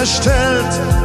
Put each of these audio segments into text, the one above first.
erstellt.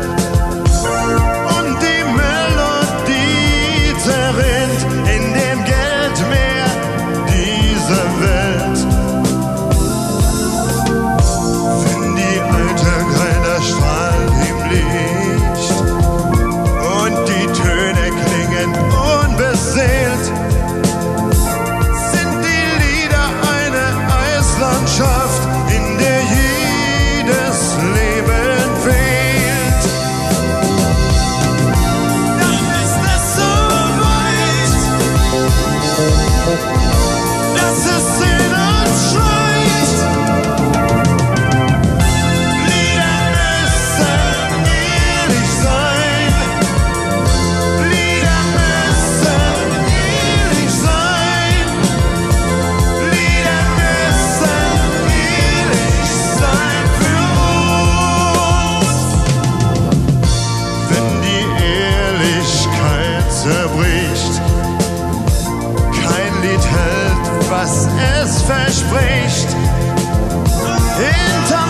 nicht hinter